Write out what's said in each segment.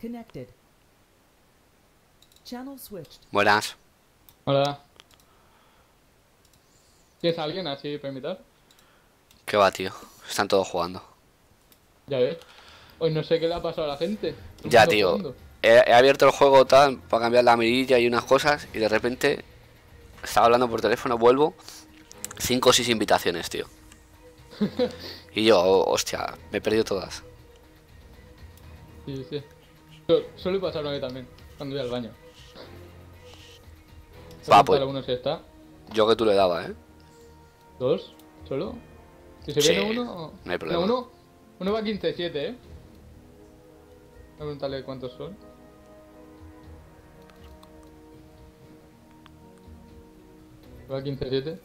Connected. Channel switched. Buenas. Hola. ¿Tienes alguien así para invitar? ¿Qué va, tío? Están todos jugando. Ya ves. Hoy no sé qué le ha pasado a la gente. Ya, tío. He, he abierto el juego tal para cambiar la mirilla y unas cosas y de repente estaba hablando por teléfono, vuelvo, cinco o seis invitaciones, tío. Y yo, oh, hostia, me he perdido todas. Sí, sí. Su- Suele pasarme a mí también, cuando voy al baño. Va, Va, pues. uno si está. Yo que tú le daba, ¿eh? ¿Dos? ¿Solo? Si se Sí, viene uno... no hay problema. uno, uno va 15-7, ¿eh? Voy a preguntarle cuántos son. Va 15-7.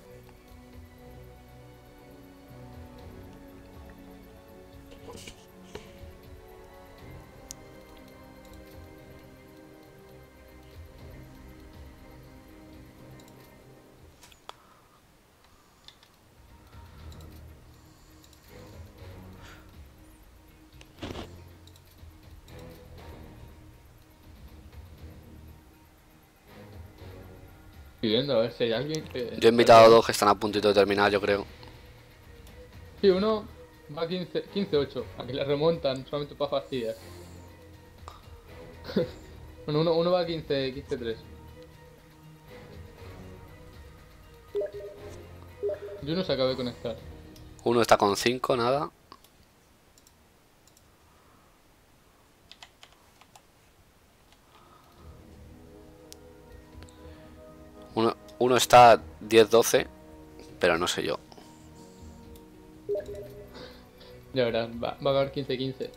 Viendo a ver si hay alguien que... Yo he invitado a dos que están a puntito de terminar, yo creo. Sí, uno va 15 15-8, a que le remontan solamente para fastidiar. bueno, uno, uno va 15-3. Yo no se acabé de conectar. Uno está con cinco, nada. Uno, está 10-12, pero no sé yo. Ya verás, va, va a haber 15-15.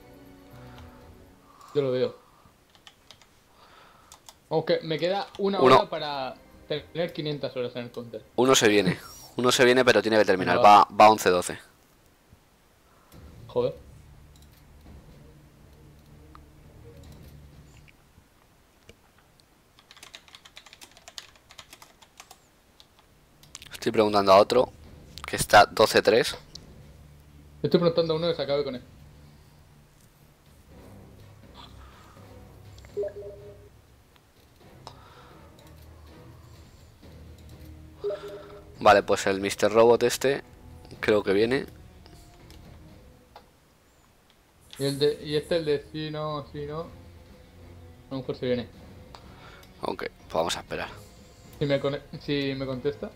Yo lo veo. Aunque me queda una Uno. hora para tener 500 horas en el counter. Uno se viene. Uno se viene, pero tiene que terminar. Va, va 11-12. Joder. Estoy preguntando a otro que está 12-3. Estoy preguntando a uno que se acabe con él. Vale, pues el Mr. Robot este creo que viene. Y, el de, y este el de sí, no, sí, no. A lo mejor se viene. Ok, pues vamos a esperar. Si me, si me contesta.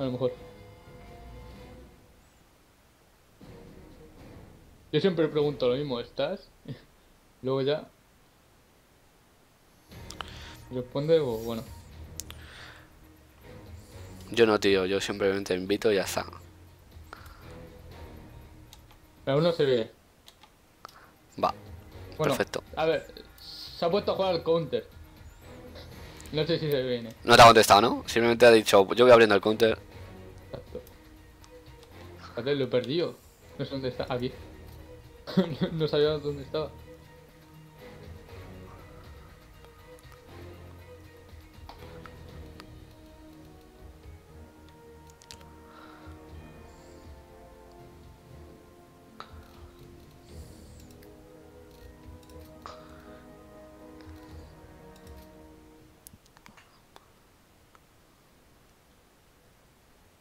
A lo mejor. Yo siempre pregunto lo mismo, ¿estás? Luego ya. Responde o bueno. Yo no, tío, yo simplemente invito y ya está. Pero uno se ve. Va, Bueno, perfecto. A ver, se ha puesto a jugar al counter. No sé si se viene. No te ha contestado, ¿no? Simplemente ha dicho, yo voy abriendo el counter. Lo he perdido. No sé dónde está. Aquí. no sabía dónde estaba.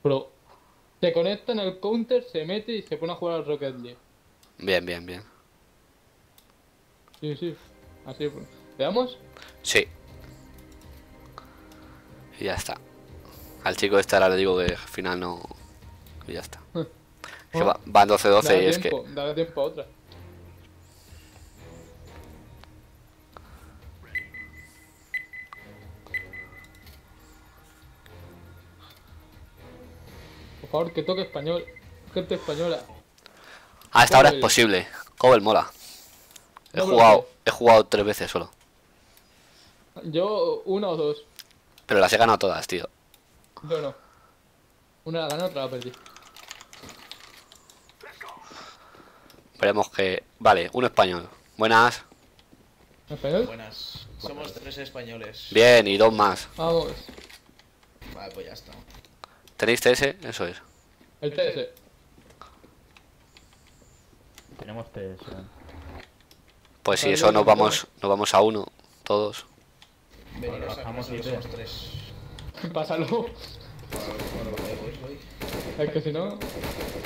Pero se conecta en el counter, se mete y se pone a jugar al Rocket League. Bien, bien, bien. Sí, sí. Así. pues. ¿Veamos? Sí. Y ya está. Al chico este ahora le digo que al final no... Y ya está. Es que va, van 12-12 Dará y es que... dará tiempo a otra. Favor, que toque español. Gente española. Ah, esta hora es posible. Cobel mola. He No, jugado, he jugado tres veces solo. Yo, una o dos. Pero las he ganado todas, tío. Yo no. Una la gané, otra la perdí. Esperemos que... Vale, un español. Buenas. ¿En español? Buenas. Somos tres españoles. Bien, y dos más. Vamos. Vale, pues ya está. ¿Tenéis TS? Eso es. El TS. Tenemos TS. Pues si eso nos vamos, nos vamos a uno, todos. Veniros a bajamos casa, somos tres. Pásalo. Bueno, voy, voy, voy. Es que si no,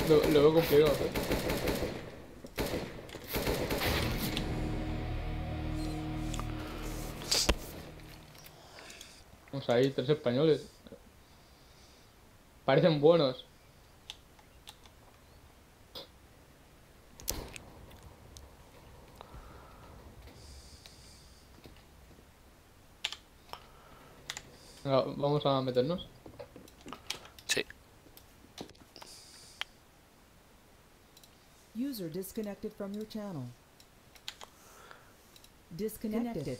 lo, lo veo complicado. ¿eh? Vamos ahí, tres españoles. Parecen buenos. Vamos a meternos. Sí. User disconnected from your channel. Disconnected.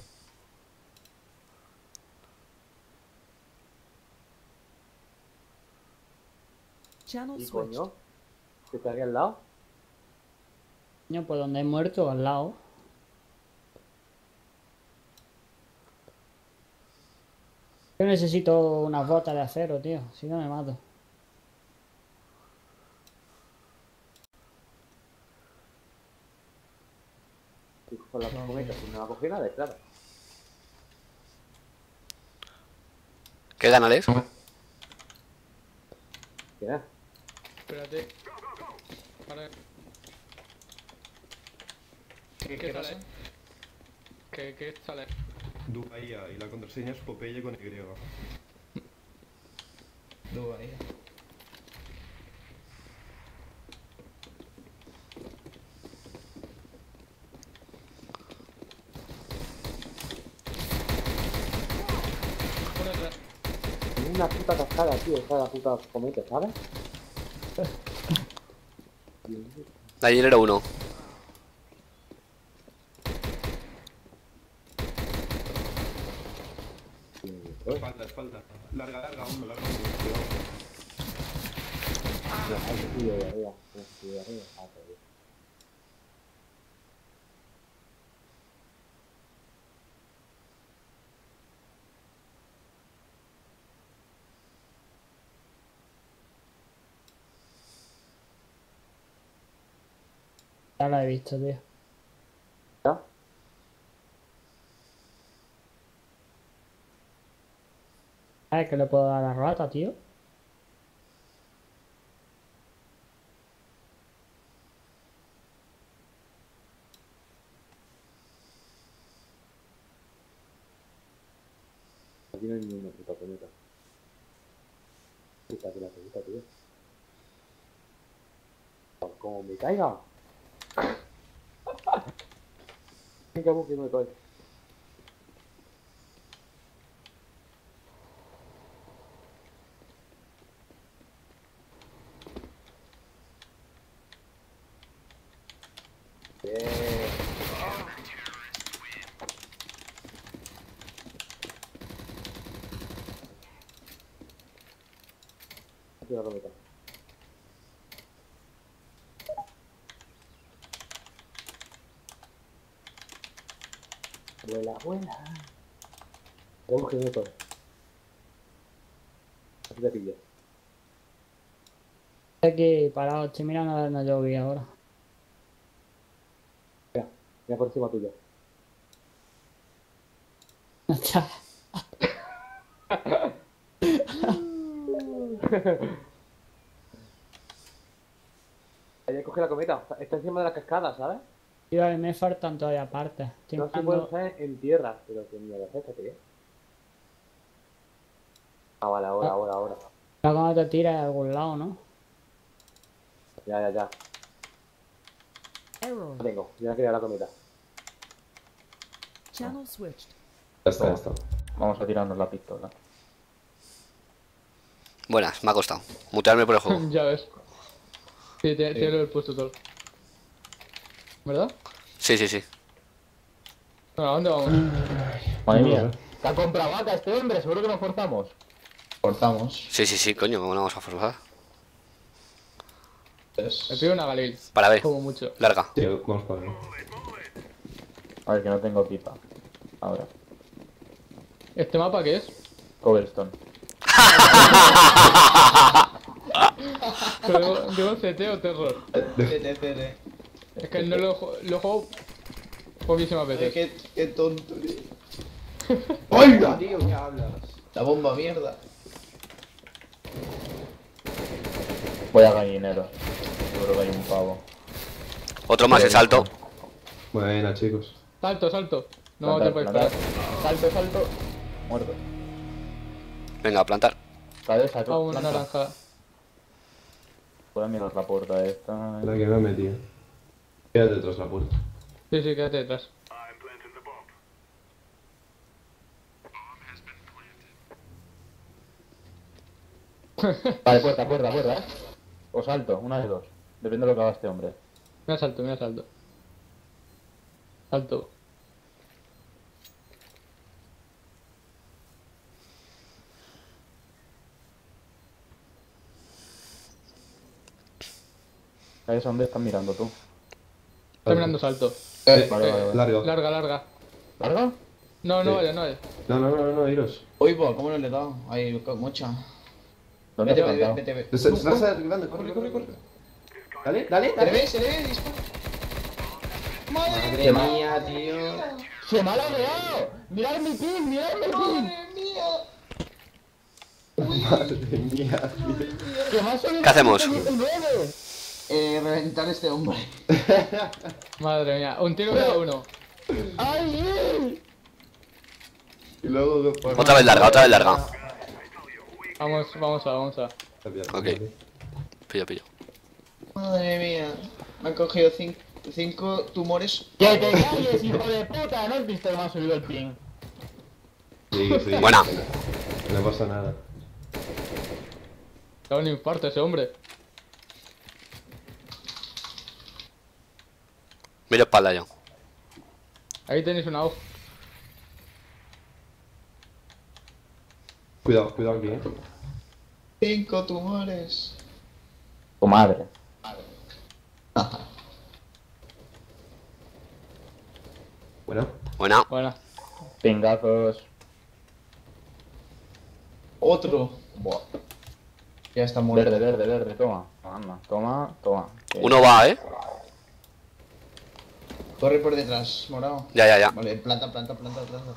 Channel ¿Y switched. coño? ¿Que está aquí al lado? Coño, pues donde he muerto, al lado. Yo necesito unas botas de acero, tío. Si no me mato. Y con la cometa, si no la cogí nada, claro. ¿Qué ganales? ¿Quién es? Espérate. Vale. ¿Qué, ¿Qué qué sale? pasa? ¿Qué, qué Dubaiya y la contraseña es Popeye con Y. Dubái. Una puta cascada, tío, esa la puta cometa, ¿sabes? Ayer era uno. Espalda, espalda. Larga, larga, uno, larga. Cuidado. No, hay que subir de arriba, hay que subir de arriba. Ah, pero bien. Ya lo he visto, tío. ¿Ya? ¿Sabes que le puedo dar a la rata, tío? Aquí no hay ni una puta cometa. Puta que la cometa, tío. Como me caiga. Venga, que me cae. Bien. Aquí la cometa. Vuela. Vamos que me cae. Aquí te pillo. Estoy aquí parado, estoy mirando a ver no llovía ahora. Mira, mira por encima tuya. Está. Ahí coge la cometa. Está encima de la cascada, ¿sabes? Tío, a mí me faltan todavía partes. Estoy No se puede usar en tierra, pero que mierda es esta, tío. Ah, vale, ahora, ahora, ahora. Ahora cuando te tiras a algún lado, ¿no? Ya, ya, ya. Error. La tengo. Ya quería la cometa. Channel switched. Ya está, ya está. Vamos a tirarnos la pistola. Buenas, me ha costado. Mutearme por el juego. ya ves. Sí, tiene, tiene el puesto todo. ¿Verdad? Sí, sí, sí. Bueno, ¿a dónde vamos? Madre mía. sé. ¿Te ha comprado vaca este hombre? Seguro que nos forzamos. Forzamos. Sí, sí, sí, coño, ¿cómo no vamos a forzar? Me pido una Galil, Para ver. como mucho. Larga. Sí, vamos para ver. A ver, que no tengo pipa. Ahora. ¿Este mapa qué es? Cobblestone. Pero digo CT o terror. CT, CT. Es que no lo, lo juego poquísimas veces. qué, qué tonto, tío. ¡Oiga! tío, ¿qué hablas? La bomba mierda. Voy a gallinero. Seguro que hay un pavo. Otro más en salto. Buena, chicos. Salto, salto. No Plantar, te puedes. Salto, salto. Muerto. Venga, a plantar. Cabeza, A una planta. naranja. Voy a mirar la puerta esta. La que me he metido. Quédate tras la puerta. Sí, sí, quédate detrás. Vale, puerta, puerta, puerta, eh. O salto, una de dos. Depende de lo que haga este hombre. Mira salto, mira salto. Salto. ¿Sabes a dónde estás mirando tú? Está mirando salto. Eh, Vale, vale, vale. Largo. Larga, larga. ¿Larga? No, no Sí. vaya, no vaya. No, no, no, no, no, iros. Uy, po, ¿cómo no le he dado? Ahí. ¿Dónde Vete, vete, vete, vete. Se, está arribando, corre, corre, corre. Dale, dale, Se le dale. ve, se le ve, dispara. Madre mía, tío. ¡Se me ha lagueado! ¡Mirad mi pin! ¡Mirad mi pin! Madre mía, tío. ¡Que me ha salido ¿Qué hacemos? 119! Eh, reventar a este hombre. Madre mía, un tiro cada uno. ¡Ay! Y luego... Otra vez larga, otra vez larga. Vamos, vamos a, vamos a. Ok. Pillo, pillo. Madre mía. Me han cogido cinco, cinco tumores. ¡Que te calles, hijo de puta! ¿No has visto que me ha subido el pin? Sí, sí. Buena. No pasa nada. Da un infarto ese hombre. Miro espalda yo. Ahí tenéis una hoja. Cuidado, cuidado aquí, eh. Cinco tumores. Tu madre. Bueno. Buena. Buena. Pingazos. Otro. Buah. Ya está muerto. Verde, verde, verde. Toma. Anda. Toma, toma. Uno va, eh. Corre por detrás, morado. Ya, ya, ya. Vale, planta, planta, planta, planta.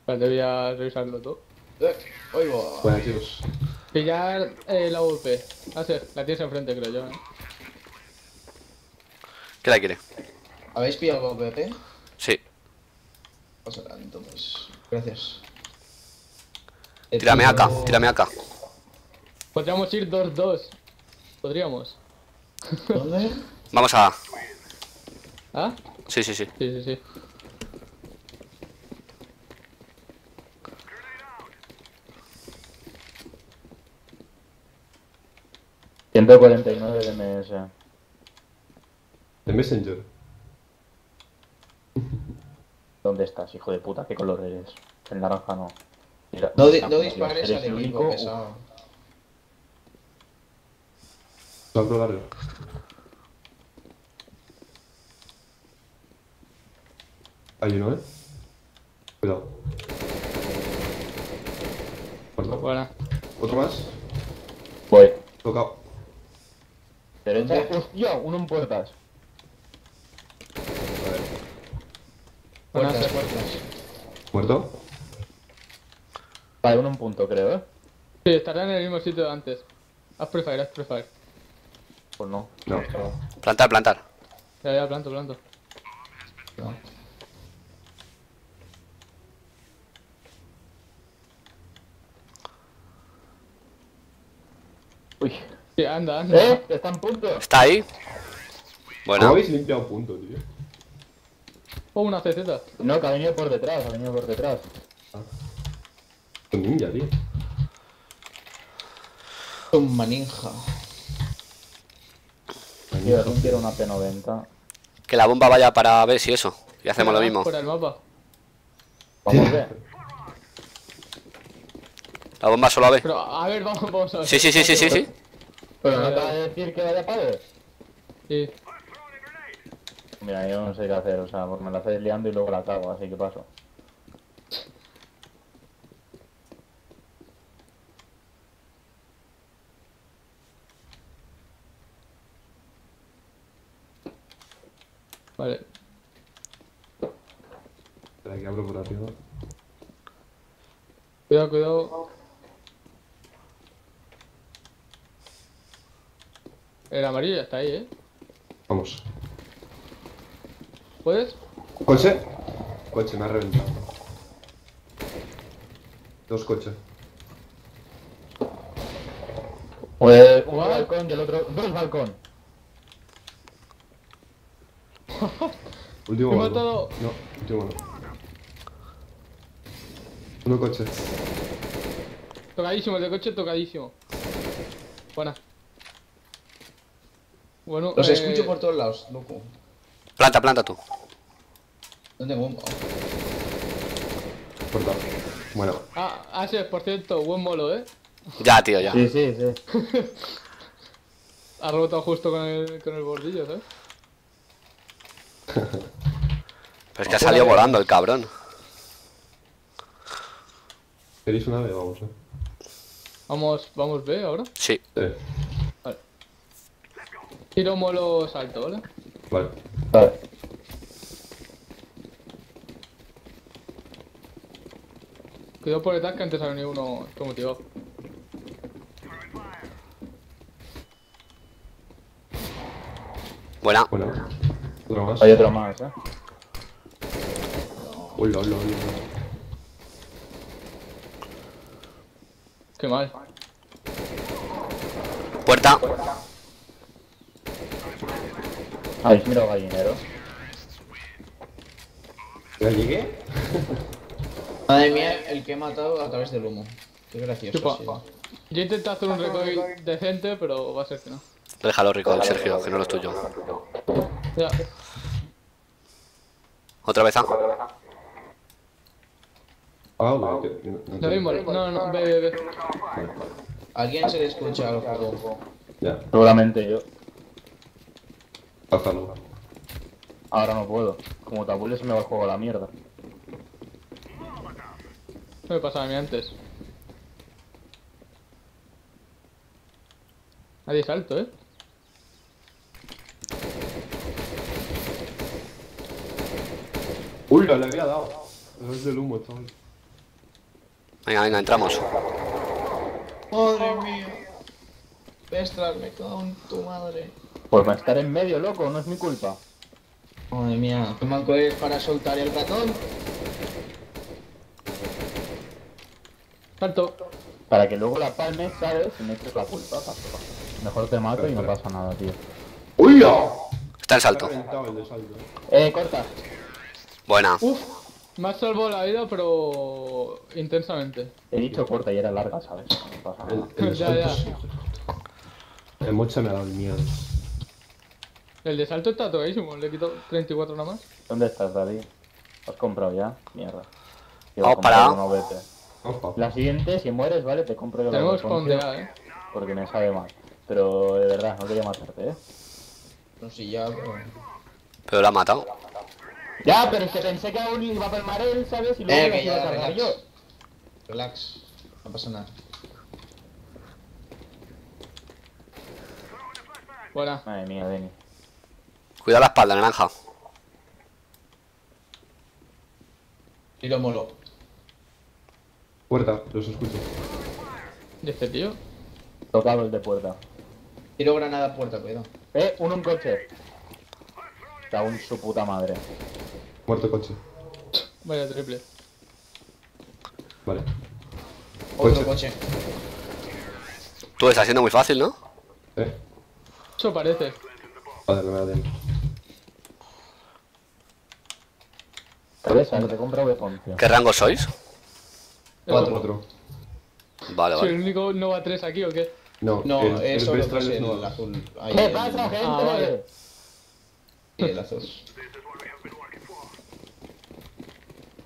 Espérate, voy a revisarlo todo. Eh, oigo. chicos. Pillar eh, la UP. Ah, sí, la tienes enfrente, creo yo. ¿eh? ¿Qué la quiere? ¿Habéis pillado el PP? Sí. Pasará, entonces. Gracias. Tírame acá, tírame acá. Podríamos ir 2-2. Podríamos. ¿Dónde? Vamos a. ¿Ah? Sí, sí, sí. Sí, sí, sí. ¿eh? 149 de MS. De Messenger. ¿Dónde estás, hijo de puta? ¿Qué color eres? El naranja no. Mira, No, di- dispares al equipo, pesado. Salto largo. Hay uno, eh. Cuidado. Muerto. Buena. Otro más. Voy. Tocado. Derecha. Hostia, uno en puertas. Buena. Puertas, puertas. Muerto. Vale, uno en punto, creo, ¿eh? Sí, estará en el mismo sitio de antes. Haz prefire, haz prefire. Pues no. No. Plantar, plantar. Ya, ya, planto, planto. Uy. Sí, anda, anda. ¿Eh? Está en punto. ¿Está ahí? ¿Cómo Buena. habéis limpiado punto, tío? Oh, una CZ. No, que ha venido por detrás, ha venido por detrás. Un ninja, tío. Un maninja. Tío, ¿quién quiere una P90? Que la bomba vaya para ver si eso. Y hacemos lo mismo. Fuera del mapa. Vamos a ver. La bomba solo a ver. Pero, a ver, vamos, vamos a ver. Sí, sí, sí, sí, sí, sí. Pero no acaba de decir que vaya padre. Sí. Mira, yo no sé qué hacer, o sea, porque me la hacéis liando y luego la cago, así que paso. Vale. Espera, que abro por arriba. Cuidado, cuidado. El amarillo ya está ahí, ¿eh? Vamos. ¿Puedes? ¿Coche? Coche, me ha reventado. Dos coches. Pues un ¿Cuál? balcón y el otro. Dos balcón. Último balcón. matado. No, último no. Uno coche. Tocadísimo, el de coche tocadísimo. Buena. Bueno, Los eh, escucho por todos lados, loco. Planta, planta tú. No tengo bomba. Cortado. Bueno, Ah, ah, sí, por cierto, buen molo, ¿eh? Ya, tío, ya. Sí, sí, sí. Ha rebotado justo con el, con el bordillo, ¿sabes? Pero es que ha salido volando el cabrón. ¿queréis una vez? Vamos, eh. Vamos, vamos B ahora. Sí. Sí. Tiro molo salto, ¿vale? Vale. Vale. Cuidado por detrás que antes ha venido uno que motivado. Buena. Bueno. Otro más. Hay otro más, eh. Hola, hola, hola. Qué mal. Puerta. ¿Habéis mirado gallinero? ¿Ya llegué? Madre mía, el que he matado a través del humo. Qué gracioso. Chupa. ha sido. Yo intenté hacer un recoil decente, pero va a ser que no. Déjalo rico del Sergio, que no lo es tuyo. Ya. Otra vez A. Ah, que no- no Lo no, no, ve, ve, ve. ¿A ¿Alguien se le escucha al juego? Ya, Seguramente yo. Pásalo. Ahora no puedo. Como tabule se me va el juego a la mierda. No me pasaba a mí antes. Nadie salto, ¿eh? Uy, le había dado. Es del humo, chaval. Venga, venga, entramos. Madre mía. Vestras, me cago en tu madre. Pues me estar en medio, loco, no es mi culpa. Madre mía, ¿qué manco es para soltar el ratón? Salto. Para que luego la palmes, ¿sabes? Y me eches la culpa. paso. Mejor te mato y no pasa nada, tío. ¡Uy! Está el salto. Eh, corta. Buena. Uf, me ha salvado la vida, pero intensamente. He dicho corta y era larga, ¿sabes? No pasa nada. El, el de Ya, salto ya. sí. El mocha me ha dado el miedo. El de salto está tocadísimo, le he quitado 34 nada más. ¿Dónde estás, David? ¿Lo has comprado ya? Mierda. Vamos para-. La siguiente, si mueres, vale, te compro yo Tenemos ¿eh? Porque me sabe mal. Pero de verdad, no quería matarte, ¿eh? No sé, ya, pero... Pero la ha matado. Ya, pero es que pensé que aún iba a palmar él, ¿sabes? Y luego Eh, me que iba a cargar relax. yo. Relax. No pasa nada. Buena. Madre mía, Denny. Cuida la espalda, naranja. Tiro molo. Puerta, los escucho. ¿Y este tío? Tocado el de puerta. Tiro granada puerta, cuidado. Eh, uno en coche. Cago en su puta madre. Muerto coche. Vaya triple. Vale. Otro Coche. coche. Tú estás siendo muy fácil, ¿no? Eh. Eso parece. Joder, no me da de Cabeza, que te compra. ¿Qué rango sois? Cuatro. Otro. Vale, ¿Soy el vale. único Nova 3 aquí o qué? No, No, el, es el solo es el nuevo. azul. Ahí, ¿Qué el- pasa, gente? Ah, vale. y el azul.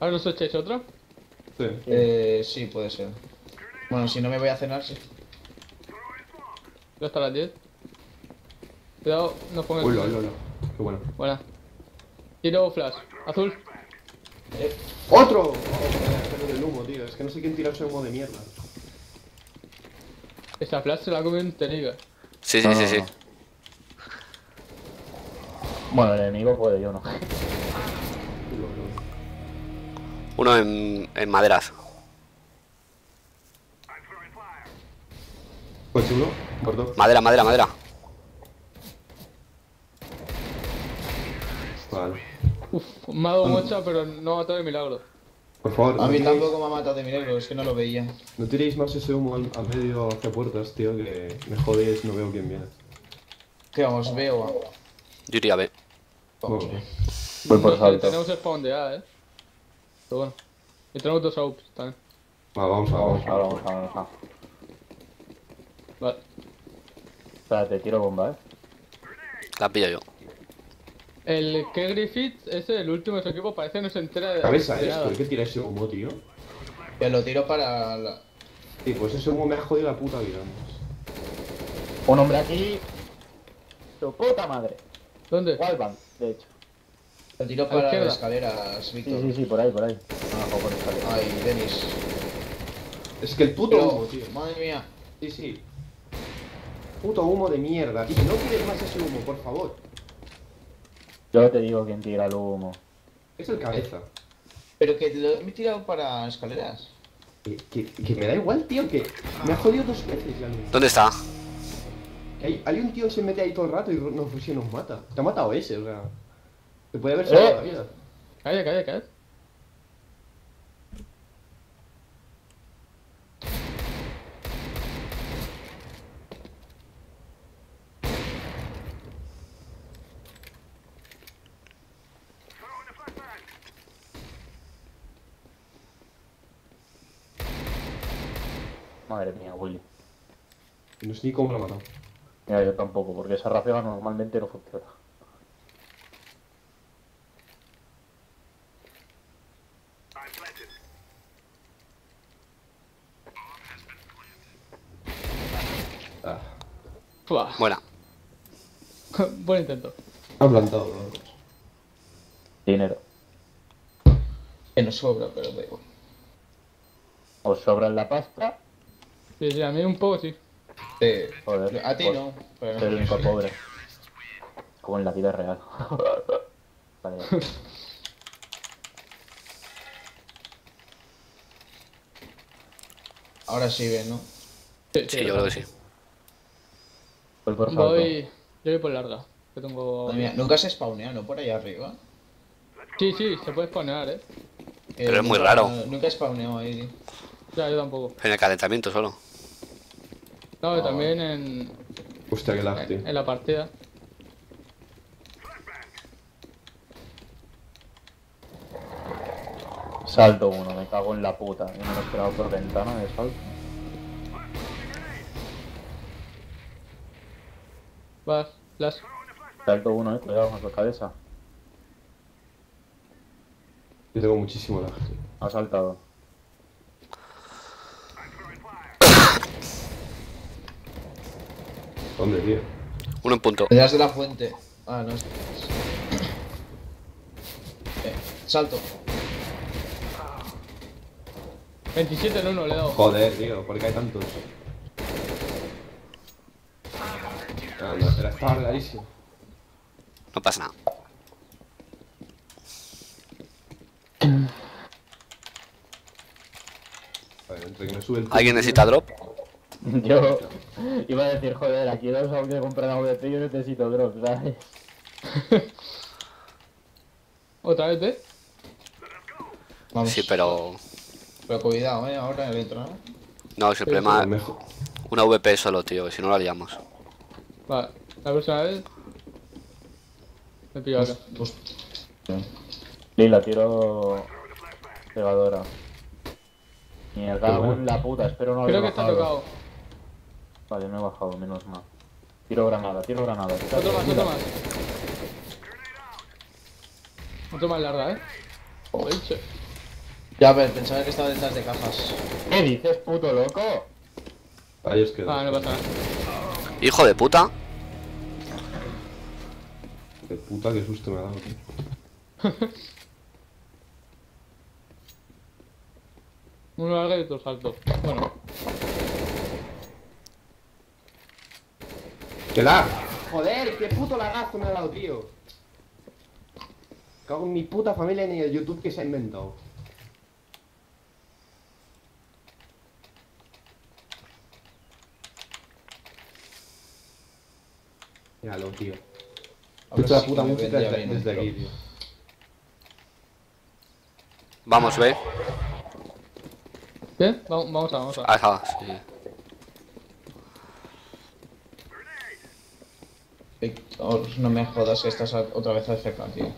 ¿Ahora nos echáis otra? Sí. Eh, sí, puede ser. Bueno, si no me voy a cenar, sí. Ya está a las 10. Cuidado, no pongas. Uy, hola, hola. Qué bueno. Buena. Tiro flash. Azul. ¡Otro! Oh, joder, del humo, tío. Es que no sé quién tira ese humo de mierda. Esa flash se la come un teniga. Sí, sí, No, sí, no, sí. no. Bueno, el enemigo puede, yo no. Uno en, en maderas. Pues uno, por dos. Madera, madera, madera. Vale. Uf, me ha dado mocha, pero no ha matado de milagro. Por favor, A no mí tiréis- tampoco me ha matado de milagro, es que no lo veía. No tiréis más ese humo al, al medio hacia puertas, tío, que me jodéis, no veo quién viene. ¿Qué vamos? Veo. Yo iría a. Vamos, Bueno, Voy por No sé, salto. Tenemos spawn de A, eh. Pero bueno. Y tenemos dos AUPs también. va, vamos a Vamos, vamos, vamos, vamos. Vale. Espérate, tiro bomba, eh. La pillo yo. El que Griffith, ese, el último de su equipo, parece que no se entera de, Cabeza, de ¿eh? ¿Por qué tira ese humo, tío? Que lo tiro para la... Sí, pues ese humo me ha jodido la puta vida. Un hombre aquí. Tu puta madre. ¿Dónde? Wallbang, de hecho. Lo tiro para las escaleras, Sí, Víctor. sí, sí, por ahí, por ahí. Abajo por escalera. Ay, Denis. Es que el puto Pero, humo, tío. madre mía. Sí, sí. Puto humo de mierda. Y no tires más ese humo, por favor. Yo te digo quién tira el humo. Es el cabeza. Pero que lo he tirado para escaleras. Que, que, que me da igual, tío, que me ha jodido dos veces ya. ¿Dónde está? Hay, hay un tío que se mete ahí todo el rato y nos, nos mata. Te ha matado ese, o sea. Te puede haber Eh. salvado la vida. Calla, calla, calla. Madre mía, Willy. Y no sé ni cómo lo ha matado. Mira, yo tampoco, porque esa ráfaga normalmente no funciona. Ah. Buena. Buen intento. Ha plantado, ¿no? Dinero. Que nos sobra, pero da igual. Os sobra la pasta. Sí, sí, a mí un poco sí. Eh, Joder. a ti no, pero Soy el único pobre. Como en la vida real. vale. Ahora sí ve, ¿no? Sí, Sí, yo creo que sí. Voy por salto. Voy. Yo voy por larga. Que tengo. Madre mía, nunca se spawnea, ¿no? Por ahí arriba. Sí, sí, se puede spawnear, eh. Que Pero es muy nunca- raro. Nunca he spawneo ahí. Ya, yo tampoco. En el calentamiento solo. No, y también en, Hostia, qué lag, en, tío. en la partida. Salto uno, me cago en la puta. Yo me lo he esperado por ventana de salto. Vas, flash. Salto uno, eh, cuidado con la cabeza. Yo tengo muchísimo lag, tío. Ha saltado. ¿Dónde, tío? Uno en punto. Detrás de la fuente. Ah, no. es- Eh, salto. 27 en 1 le he dado. Joder, tío, ¿por qué hay tantos? Ah, no, era, estaba clarísimo. No pasa nada. Vale, entre que me sube el... ¿Alguien necesita drop? Yo iba a decir, joder, aquí dos que compran AVP yo necesito drop, ¿sabes? ¿Otra vez, eh? Vamos. Sí, pero. Pero cuidado, eh, ahora el otro, ¿no? No, es el problema. Una VP solo, tío, que si no la liamos. Vale, la próxima vez. Me pillo acá. Pues, Lila, tiro pegadora. En la puta, espero no haber Creo que está tocado. Vale, no he bajado, menos mal. Tiro granada, tiro granada. Otro más, otro más. Otro más larga, eh. Joder, ya, a ver, pensaba que estaba detrás de cajas. ¿Qué dices, puto loco? Ahí os quedo. Ah, no pasa nada. Hijo de puta. De puta, qué susto me ha dado, tío. Uno larga y otro salto. Bueno, ¡Que lag! Joder, qué puto lagazo me ha dado, tío. Cago en mi puta familia ni el YouTube que se ha inventado. Míralo, tío. Escucha la sí puta música desde, bien un desde aquí, tío. Vamos, ve. ¿qué? Vamos, vamos a, vamos a. Ah, esa, sí. Víctor, no me jodas que estás otra vez AFK, tío.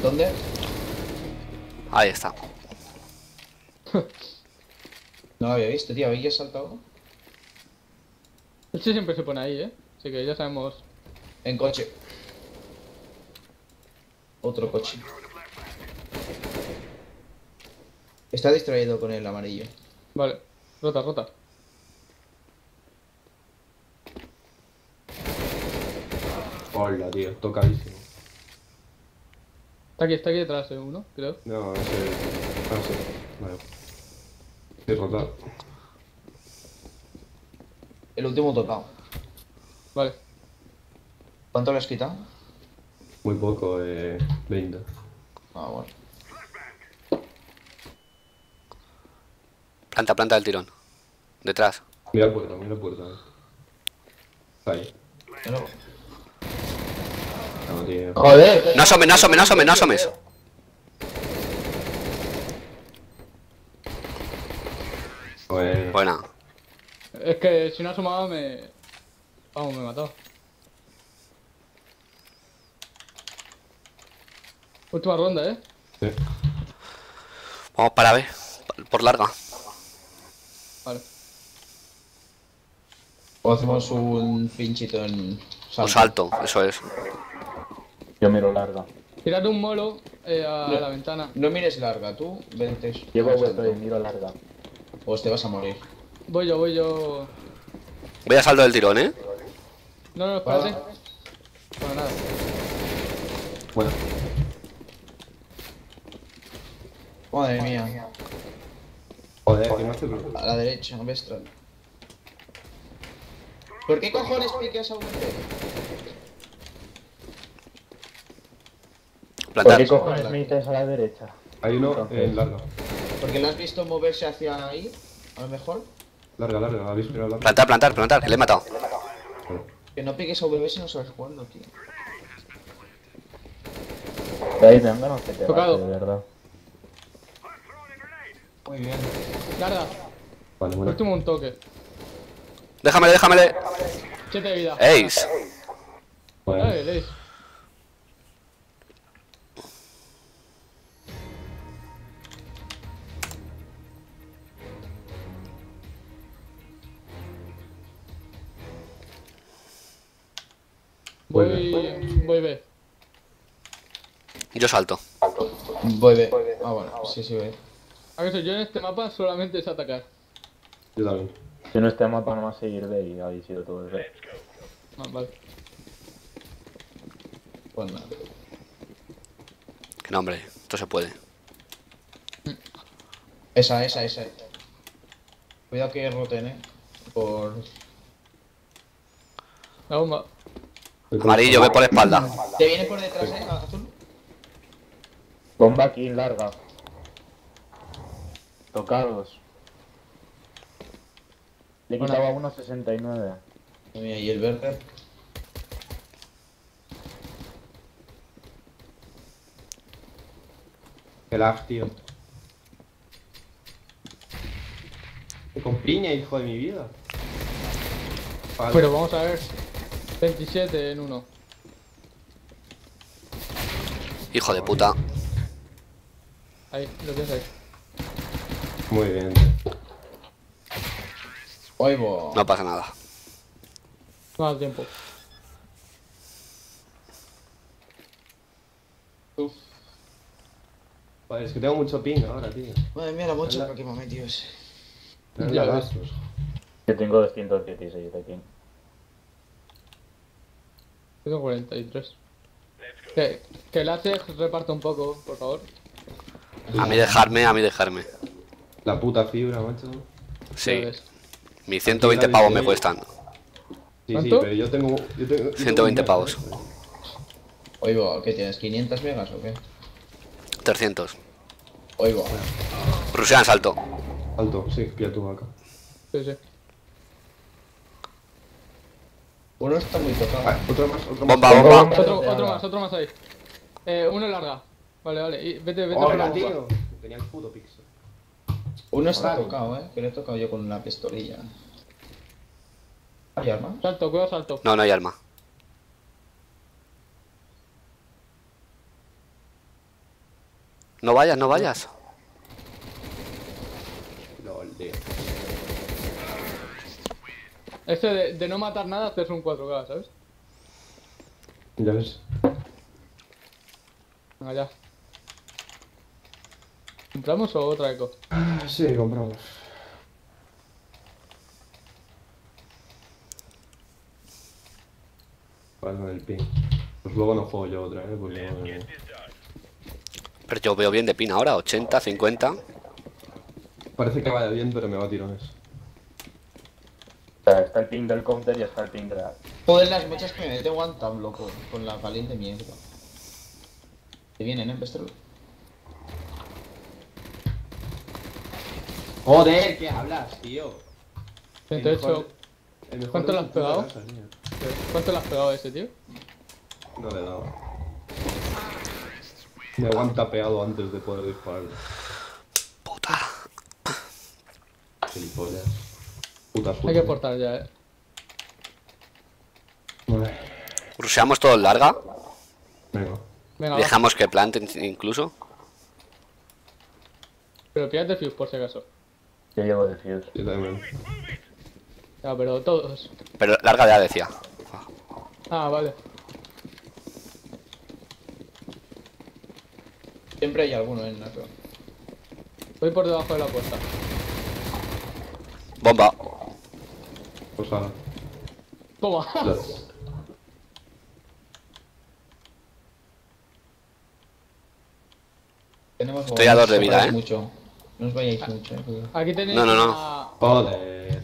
¿Dónde? Ahí está. No lo había visto, tío. ¿Habéis saltado? Este siempre se pone ahí, ¿eh? Así que ya sabemos. En coche. Otro coche. Está distraído con el amarillo. Vale, rota, rota. Hola, tío, tocadísimo. Está aquí, está aquí detrás, eh, uno, creo. No, ese. Ah, sí. Vale. Estoy rotado. El último tocado. Vale. ¿Cuánto le has quitado? Muy poco, eh. 20. Ah, bueno. Planta, planta del tirón. Detrás. Mira la puerta, mira la puerta. Está ahí. No, tío. Joder. No asomes, no asomes, no asomes, no asomes. Bueno. Buena. Es que si no asomaba me. Vamos, me he matado. Última ronda, ¿eh? Sí. Vamos para B. Por larga. Vale. O hacemos un pinchito en Un salto, eso es. Yo miro larga. Tirad un molo eh, a No. la ventana. No mires larga, tú vente. Llevo salto. VP y miro larga. O te vas a morir. Voy yo, voy yo. Voy a salto del tirón, ¿eh? No, no, espérate. Ah. Bueno, nada. Bueno. Madre mía. Joder, ¿qué me hace el- A la derecha, Vestral. ¿Por qué cojones piques a un? ¿Por Plantar. qué cojones me dices a la derecha? Hay uno en larga. Porque lo has visto moverse hacia ahí, a lo mejor. Larga, larga, ¿habéis mirado larga? Plantar, plantar, plantar, que le he matado. Que no piques a VB si no sabes jugarlo, tío. De ahí venga, no sé qué Tocado. de verdad. Muy bien. Larga. Vale, bueno. Último un toque. Déjamele, déjamele. 7 de vida. Ace. Bueno. Dale, Leis. Voy. Voy B. Yo salto. Voy B. Ah, bueno, sí, sí, voy. A ver, yo en este mapa solamente es atacar. Yo también. Si no este mapa no va a seguir de y habéis sido todo de Ah, vale. Pues nada. Que no, hombre, esto se puede. Esa, esa, esa. Cuidado que roten, eh. Por. La bomba. Amarillo, ve por la espalda. Te viene por detrás, eh, azul. Bomba aquí larga. Tocados. Le he Bueno. quitado a 1.69. Mira, y el verde. El lag, tío. Con piña, hijo de mi vida. Vale. Pero vamos a ver. 27 en 1. Hijo de puta. Ahí, lo tienes ahí. Muy bien. Oigo. No pasa nada. No da tiempo. Uf. Vale, es que tengo mucho ping ahora, tío. Madre mía, la mocha que me ha metido ese. Ya ves. Yo tengo 216 de ping. Tengo 43. Que, que el H reparta un poco, por favor. A mí dejarme, a mí dejarme. La puta fibra, macho. Sí, mis 120 pavos me cuestan. Sí, sí, ¿Cuánto? pero yo tengo. Yo tengo yo 120 tengo pavos. Oigo, ¿qué tienes? ¿500 megas o qué? 300. Oigo. Rusean salto. Alto, sí, pilla tu vaca. Sí, sí. Uno está muy tocado. Ah, otro más, otro Bomba, más. bomba. Otro, otro más, otro más ahí. Eh, uno larga. Vale, vale. Y vete, vete por la Hola, bomba. tío. Tenía el puto pixel. Uno está tocado, eh. Que le he tocado yo con una pistolilla. ¿Hay armas? Salto, cuidado, salto. No, no hay arma. No vayas, no vayas. Lol. Este de, de no matar nada, haces un 4K, ¿sabes? Ya ves. Venga, ya. ¿Compramos o otra eco? Ah, Sí, compramos. Vale, con el ping. Pues luego no juego yo otra, eh, porque. Pero yo veo bien de pin ahora, 80, 50. Parece que vaya bien, pero me va a tirones. O sea, está el ping del counter y está el ping de la... Joder, las mochas que me mete one loco. Con la palín de mierda. Te vienen, eh, Pestrol. Joder, ¿qué hablas, tío? El 108. mejor- el mejor ¿Cuánto le has puta pegado? casa. ¿Cuánto le has pegado a ese, tío? No le he dado. Me aguanta peado antes de poder dispararle. Puta. Gilipollas. Puta suerte. Hay que portar ya, eh. Ruseamos todo larga. Venga. Venga, va. Dejamos que planten incluso. Pero píllate fuse por si acaso. Yo llevo de fuse. Yo también. Ya, pero todos. Pero larga ya decía. Ah, vale. Siempre hay alguno en la Voy por debajo de la puerta. Bomba. Pues ahora. Toma. Tenemos Estoy a dos de no vida, eh. Mucho. No os vayáis mucho, eh. cuidado. Aquí tenéis No, no, no. una- Joder.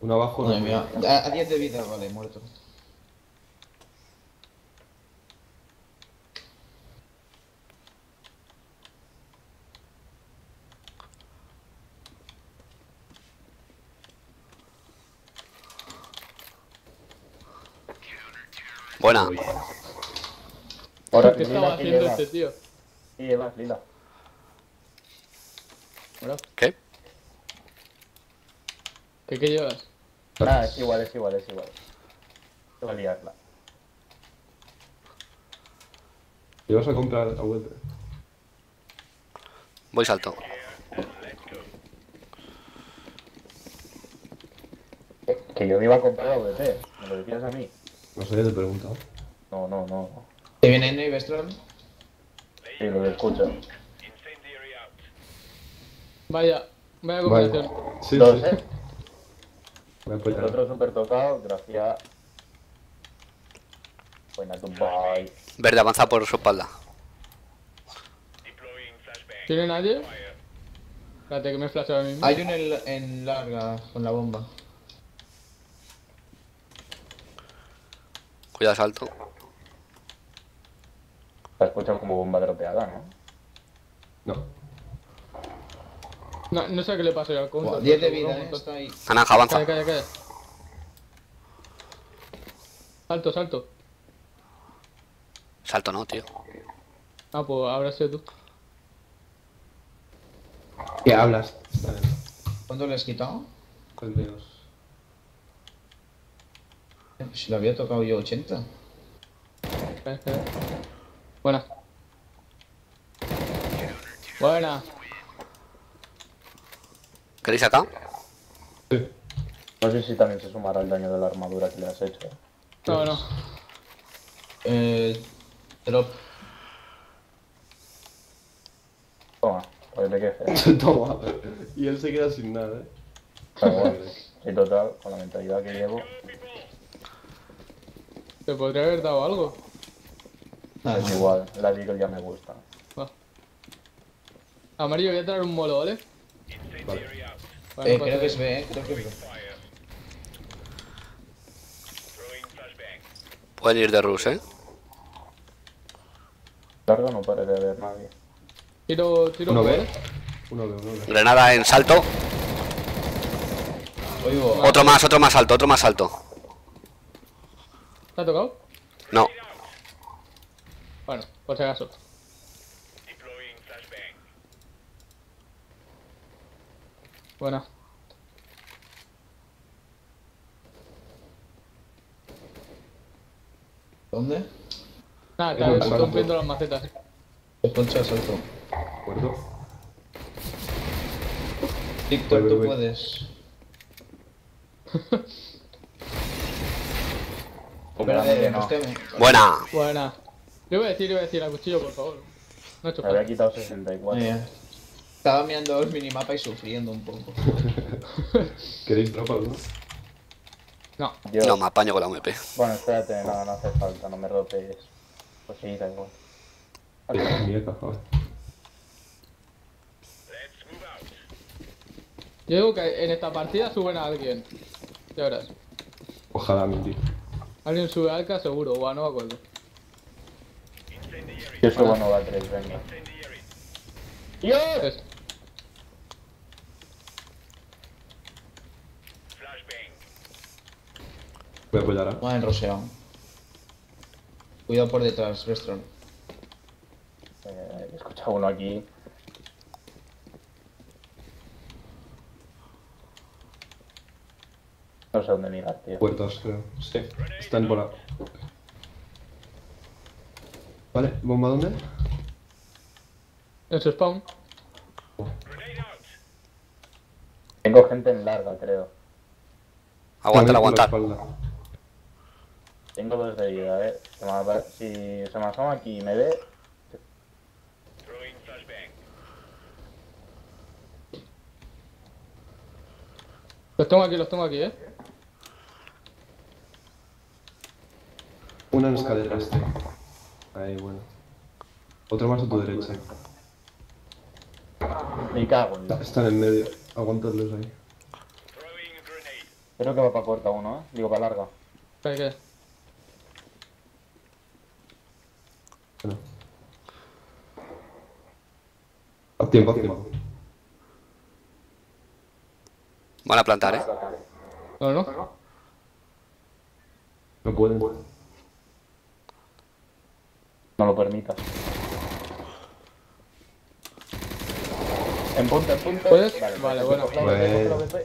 Uno abajo. Uno mía. arriba. A, a 10 de vida, vale, muerto. Buena. Ahora ¿Qué estaba ¿qué haciendo este tío? ¿Qué llevas, Lila? ¿Qué? ¿qué, qué llevas? Ah, es igual, es igual, es igual. Te va a liarla. ¿Y vas a comprar a web? Voy salto. Que yo me iba a comprar a VT. ¿Me lo decías a mí? No sé, te he preguntado. No, no, no. ¿Te viene Bestron? Sí, lo escucho. Vaya, vaya combinación. Sí, Dos, sí. ¿eh? El otro súper tocado, gracias. Buena tu bye. Verde avanza por su espalda. ¿Tiene nadie? Espérate que me he flashado a mí mismo. Hay uno en, la- en larga con la bomba. Cuidado, salto. Se escucha como bomba dropeada, ¿no? No. No, no sé qué le pasa al counter. Buah, 10 de vida, eh. Está ahí. Naranja, avanza. Calla, calla, calla. Salto, salto. Salto no, tío. Ah, pues ahora sido tú. ¿Qué hablas? ¿Cuánto le has quitado? Con Dios. Eh, pues Si lo había tocado yo 80. Espera, espera. Buena. Buena. ¿Queréis acá? Sí. No sé si también se sumará el daño de la armadura que le has hecho. No, no. Eh, Drop. Toma, pues de qué fe. Toma. Y él se queda sin nada, eh. Pero bueno, sí, total, con la mentalidad que llevo. Te podría haber dado algo. Nada, Es igual, la Deagle ya me gusta. Amarillo, voy a traer un molo, ¿vale? Vale. Eh, no creo que es. B, eh. Creo que es B. Pueden ir de Rus, ¿eh? Largo no parece haber nadie. Tiro, tiro Uno un B. molo. Uno B, uno B. Granada en salto. Oigo, Otro más, otro más alto, otro más alto. ¿Te ha tocado? No. Bueno, por si acaso. Buena. ¿dónde? Nada, te Hemos estoy rompiendo las macetas. Concha salto. Acuerdo. Víctor, tú voy, puedes. Que no. Buena. Buena. Le voy a decir, le voy a decir al cuchillo, por favor. No he hecho Me había quitado 64. eh, Estaba mirando los minimapas y sufriendo un poco. ¿Queréis drop alguno? No. Yo, No, me apaño con la MP. Bueno, espérate, no, no hace falta, no me rotes. Pues sí, da igual. Mierda, joder. Yo digo que en esta partida suben a alguien. Ya verás. Ojalá, mi tío. Alguien sube a Alca seguro, o a no me acuerdo. Yo subo Nova 3, venga. Es- Voy a apoyar en roseado. Cuidado por detrás, Restron. Eh, he escuchado uno aquí. No sé dónde mirar, tío. Puertas, creo. Sí. Están por la. Vale, ¿bomba dónde? En su spawn. Tengo gente en larga, creo. Aguantar, También por la aguantar. espalda. Tengo dos de vida, eh. Se me Si se me asoma aquí y me ve, Los tengo aquí, los tengo aquí, eh. Una en escaleras, tío. Ahí, bueno. Otro más a tu derecha. me cago en la- Están en medio. Aguantadlos ahí. Creo que va para corta uno, eh. Digo, para larga. ¿Qué, qué? Bueno. Haz tiempo, haz tiempo. Van a plantar, ¿eh? No, no. No pueden. No lo permitas. En punto, en punto. ¿Puedes? Vale, bueno. Cógelo, Bueno. cógelo, cógelo.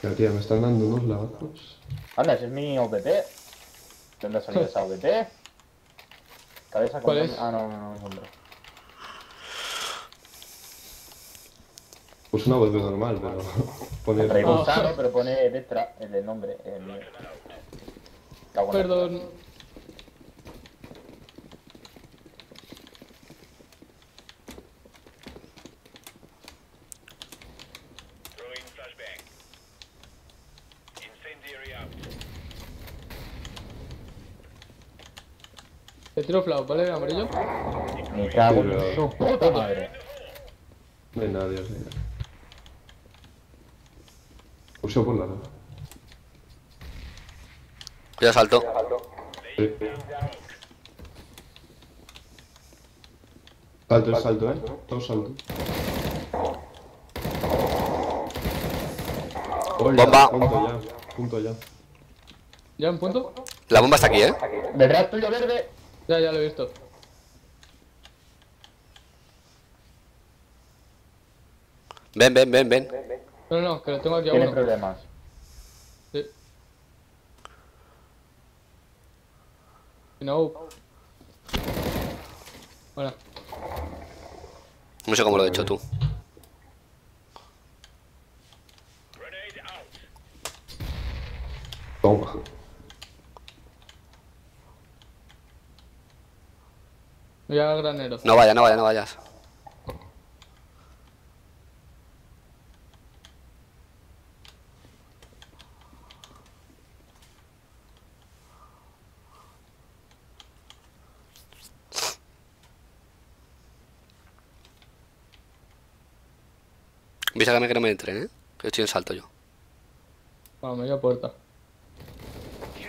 Pero tío, me están dando unos lavazos. Anda, ese es mi OBT. ¿Dónde ha salido esa OBT? Cabeza con ¿Cuál es? Ah, no, no, no, es hombre. Pues una web normal, pero. Pone. Gonzalo, pero pone detrás el nombre. Perdón. Te tiro flash, ¿vale? Amarillo. Me cago en su puta madre. No hay nadie, así. Uso por la lado. Ya salto. Sí. Salto, es salto, eh. Todo salto. Bomba. Punto ya, punto ya. ¿Ya en punto? La bomba está aquí, ¿eh? Detrás tuyo verde. Ya, ya lo he visto. Ven, ven, ven, ven. No, no, que lo tengo aquí a Tiene uno. problemas. Sí. No. Bueno, No sé cómo lo he hecho tú. Toma. Voy a granero. No vayas, no vayas, no vayas. Avísame que no me entre, ¿eh? Que estoy en salto yo. Vamos, media puerta.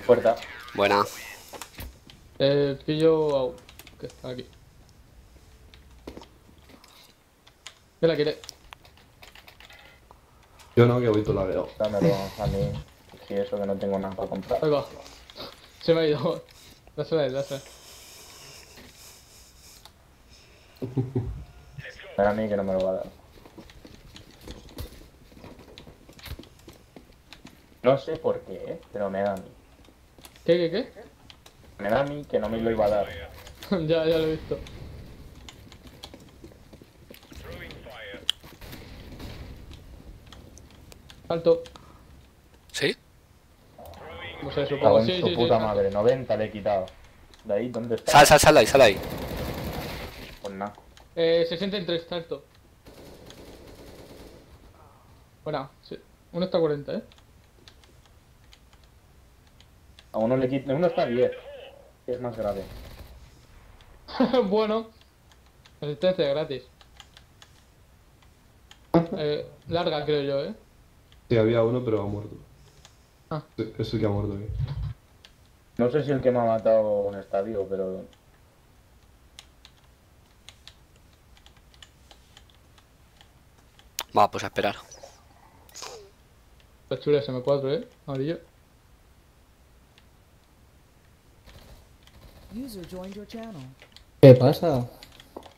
Puerta. Buena. Eh, pillo a... ¿Qué? Aquí. ¿Qué la quiere? Yo no, que voy todo la veo. Dámelo a mí. Si eso que no tengo nada para comprar. Ahí va. Se me ha ido. Dásela ahí, dásela. Era a mí que no me lo va a dar. No sé por qué, pero me da a mí. ¿Qué, qué, qué? Me da a mí que no me lo iba a dar. ya, ya lo he visto. Salto. ¿Sí? No sé, supongo. Sí, su sí, sí. puta madre, 90 le he quitado. ¿De ahí dónde está? Sal, sal, sal ahí, sal ahí. Pues nada. Eh, 63, salto. Bueno, sí. Uno está a 40, ¿eh? A uno le quita. Uno está a 10. que Es más grave. bueno. Asistencia gratis. Eh, larga creo yo, ¿eh? Sí, había uno, pero ha muerto. Ah. Sí, Es el que ha muerto aquí. No sé si el que me ha matado en estadio, pero. Va, pues a esperar. Está chula ese M4, ¿eh? Amarillo. User joined your channel. ¿Qué pasa?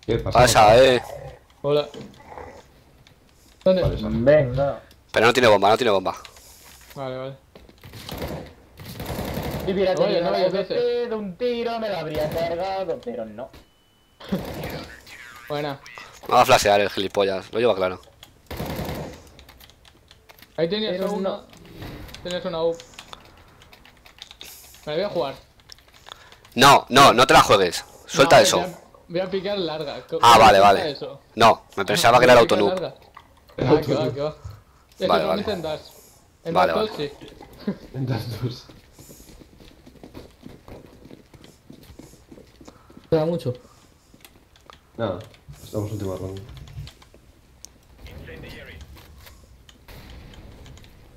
¿Qué pasa? Pasa, eh. Hola. ¿Dónde? Vale. Venga. Pero no tiene bomba, no tiene bomba. Vale, vale. Y Oye, tenía no de un tiro, me la habría cargado, pero no. Buena. Me va a flashear el gilipollas, lo lleva claro. Ahí tenías Pero una. no. Tenías una U. Me la voy a jugar. No, no, no te la juegues. Suelta No, eso. Voy a, voy a picar larga. ¿Cómo- Ah, vale, vale. Eso? No, me pensaba que era el autonuke. Ah, que va, que va. Eso Vale, vale. en Dash. En Vale, Dash vale. 2 sí. En las dos. Queda mucho. Nada, estamos última ronda.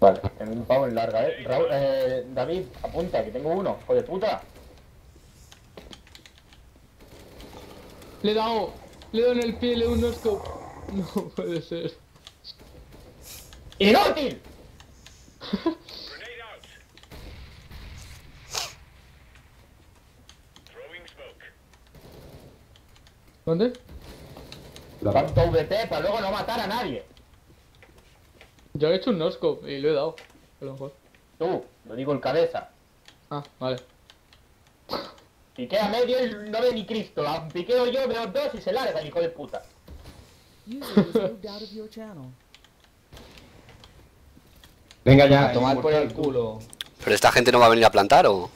Vale, tengo un pavo en larga, eh. Raúl, eh, David, apunta, que tengo uno, hijo de puta. Le he dado. Le he dado en el pie, le he dado un noscope. No puede ser. ¡Inútil! ¿Dónde? La Tanto VT para luego no matar a nadie. Yo he hecho un noscope y lo he dado. A lo mejor. Tú, lo digo el cabeza. Ah, vale. Piqué a medio y no ve ni Cristo. La piqueo yo, veo dos y se larga el hijo de puta. User was moved out of your channel. Venga ya, A tomar por el culo. Pero esta gente no va a venir a plantar o.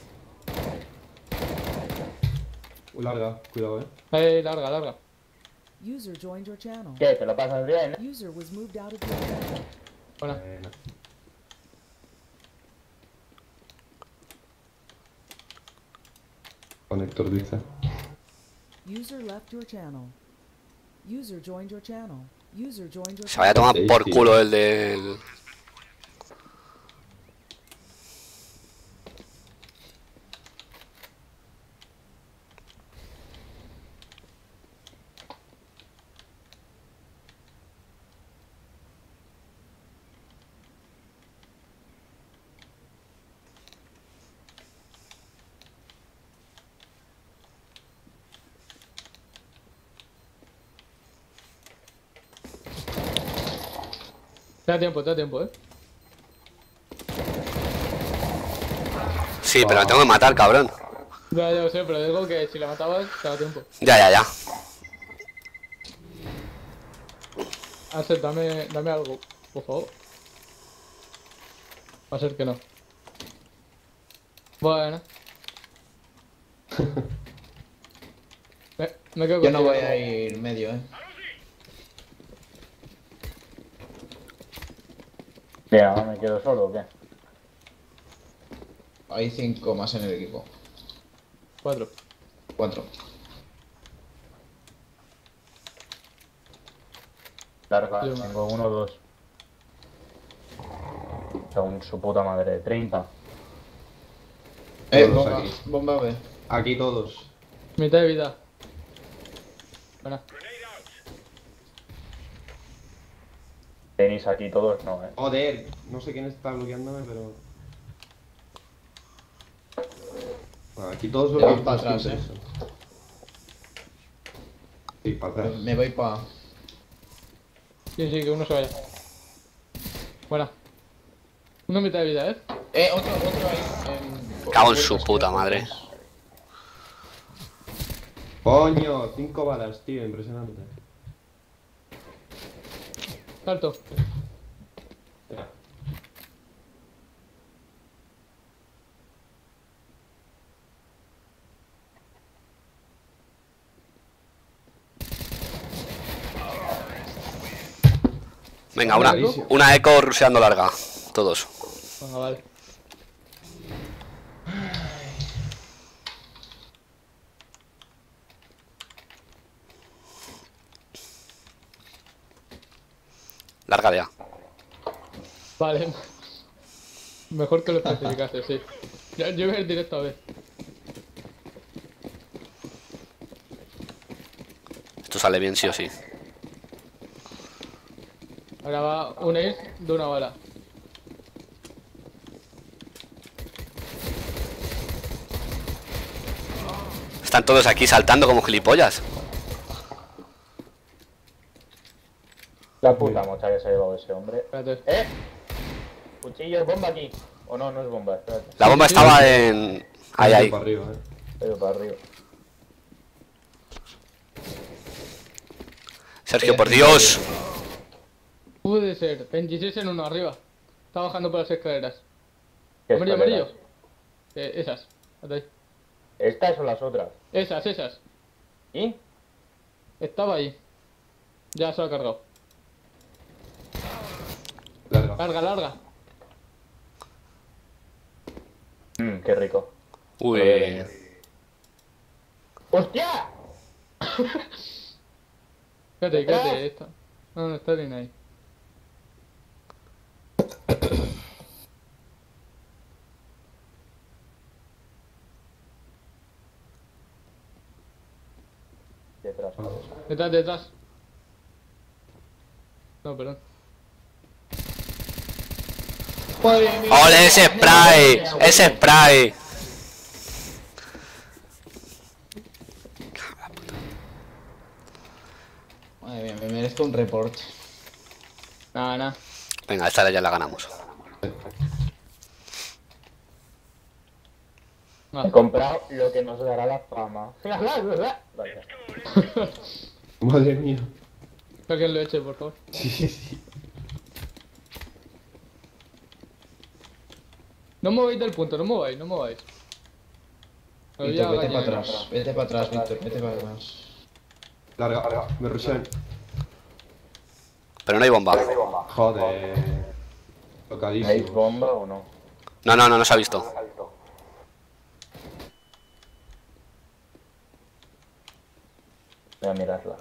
Larga, cuidado, eh. Eh, larga, larga. User joined your channel. ¿Qué? ¿Te lo pasas bien? eh? User was moved out of your channel. Buena. Buena. Conector dice. User left your channel. User joined your channel. User joined your Se vaya a channel. tomar por culo el del. Te da tiempo, te da tiempo, eh. Sí, pero me tengo que matar, cabrón. Ya, ya lo sé, pero digo que si la matabas, te da tiempo. Ya, ya, ya. Aset, dame, dame algo, por favor. Va a ser que no. Bueno. Eh, Me quedo Yo no voy a ir medio, eh. Mira, ¿me quedo solo o qué? Hay cinco más en el equipo. Cuatro. Cuatro. Larga, Yo- tengo uno o dos. Según su puta madre, 30. Eh, Todos bomba, aquí. bomba B. Aquí todos. Mitad de vida. Buena. Tenis aquí todos, no, eh. Joder, no sé quién está bloqueándome, pero. Bueno, aquí todos van para atrás, eh. Sí, para atrás. Me voy pa... Sí, sí, que uno se vaya. Buena. Uno mitad de vida, ¿eh? Eh, otro, otro ahí. en- Cago en su puta madre. Coño, cinco balas, tío, impresionante. Salto. Venga, una, una eco ruseando larga. Todos. Venga, vale. Larga ya. Vale. Mejor que lo especificaste, sí. Ya, yo voy a ir directo a ver. Esto sale bien sí o sí. Ahora va un ace de una bala. Están todos aquí saltando como gilipollas. La puta mocha que se ha llevado ese hombre. Espérate. ¡Eh! Cuchillo, bomba aquí. O no, no es bomba, espérate. La bomba estaba en... Ahí, ahí. Para arriba, eh. Pero para arriba. Sergio, por Dios. Puede ser. 26 en uno, arriba. Está bajando por las escaleras. ¿Qué Amarillo, escaleras? amarillo. Eh, esas. Hasta ahí. ¿Estas o las otras? Esas, esas. ¿Y? Estaba ahí. Ya se lo ha cargado. Larga. Larga. Mmm, qué rico. Uy. ¡Hostia! Quédate, quédate. Esta. No, no está bien ahí. Detrás. Detrás, detrás. No, perdón. ¡Ole, ese spray! ¡Ese spray! Madre mía, me merezco un reporte. Nada, nada. Venga, esta ya la ganamos. He comprado lo que nos dará la fama. Madre mía. Que alguien lo eche, por favor. Sí, sí, sí. No mováis del punto, no mováis, no mováis. Víctor, vete para atrás. Vete para atrás, Víctor, vete para atrás. Larga, larga. Me rushean. Pero no hay bomba. Joder. ¿Hay Tocadísimo. bomba o no? No, no, no, no se ha visto. Voy a mirarla.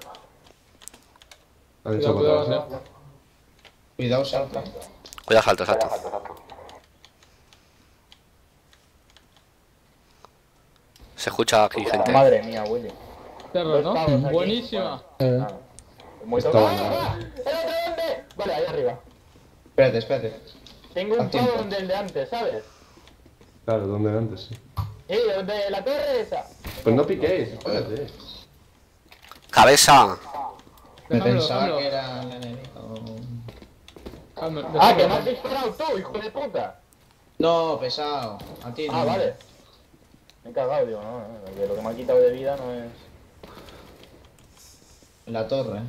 Cuidado, para cuidado. Cuidado, salta. Cuidado, salto, salto. Se escucha aquí gente. Madre mía, Willy. Terror, ¿no? Aquí. Buenísima. Ah, muy Está tocado. ¡Ah! ¡El otro dónde! Vale, ahí arriba. Espérate, espérate. Tengo un pavo del de antes, ¿sabes? Claro, donde antes, sí. Sí, de la torre esa. Pues no piquéis, espérate. ¡Cabeza! Me pensaba que era el enemigo. Ah, que me has disparado tú, hijo de puta. No, pesado. A ti no. Ah, vale. Me he cagado, digo, no, lo que me ha quitado de vida no es... La torre.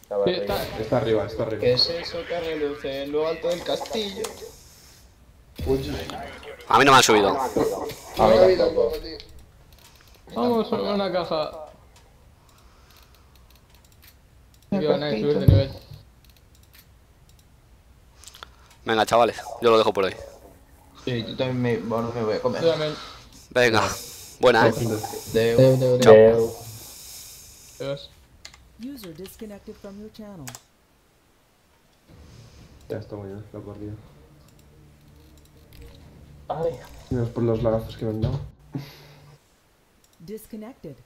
Estaba Sí, arriba. está- Está arriba, está arriba. ¿Qué es eso que reluce en lo alto del castillo? A mí no me han subido. A mí. Vamos a una caja. Que van a subir de nivel. Venga, chavales, yo lo dejo por hoy. Sí, yo también me, bueno, me voy a comer. Venga, buena, ¿eh? Deu. Deu. User disconnected from your channel. Ya está bueno, lo he corrido. Ay. Menos por los lagazos que me han dado. Disconnected.